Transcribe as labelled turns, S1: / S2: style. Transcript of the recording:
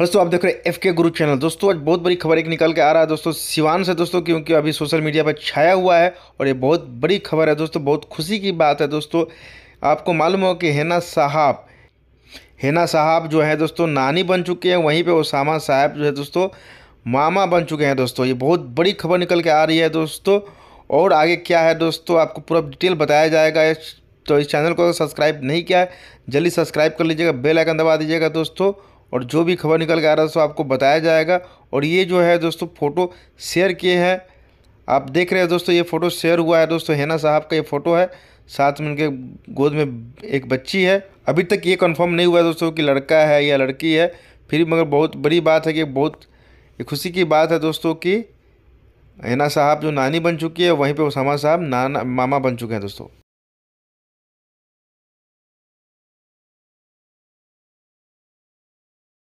S1: दोस्तों, आप देख रहे हैं एफ़ के गुरु चैनल दोस्तों, आज बहुत बड़ी खबर एक निकल के आ रहा है दोस्तों सिवान से दोस्तों, क्योंकि अभी सोशल मीडिया पर छाया हुआ है और ये बहुत बड़ी खबर है दोस्तों, बहुत खुशी की बात है दोस्तों। आपको मालूम हो कि हेना साहब हेना साहब जो है दोस्तों, नानी बन चुके हैं। वहीं पे ओसामा साहब जो है दोस्तों, मामा बन चुके हैं दोस्तों। ये बहुत बड़ी खबर निकल के आ रही है दोस्तों। और आगे क्या है दोस्तों, आपको पूरा डिटेल बताया जाएगा। तो इस चैनल को सब्सक्राइब नहीं किया है, जल्दी सब्सक्राइब कर लीजिएगा बेल आइकन दबा दीजिएगा दोस्तों। और जो भी खबर निकल के आ रहा है दोस्तों आपको बताया जाएगा। और ये जो है दोस्तों, फ़ोटो शेयर किए हैं। आप देख रहे हैं दोस्तों, ये फ़ोटो शेयर हुआ है दोस्तों, हेना साहब का ये फ़ोटो है। साथ में उनके गोद में एक बच्ची है। अभी तक ये कंफर्म नहीं हुआ है दोस्तों कि लड़का है या लड़की है। फिर मगर बहुत बड़ी बात है कि बहुत खुशी की बात है दोस्तों कि हेना साहब जो नानी बन चुकी है, वहीं पे उसामा साहब नाना, मामा बन चुके हैं दोस्तों।